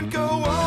can't go on.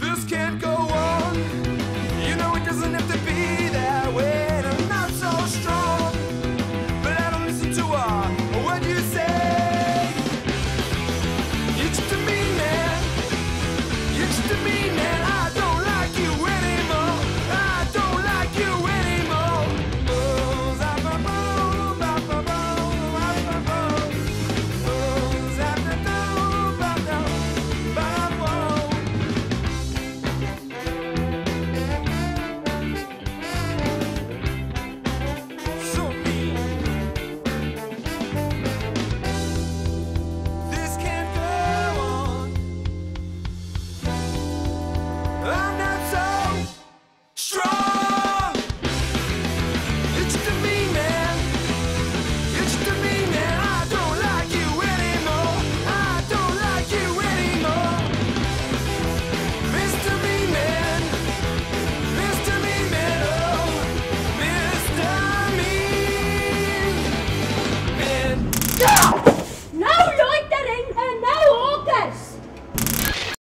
This can't go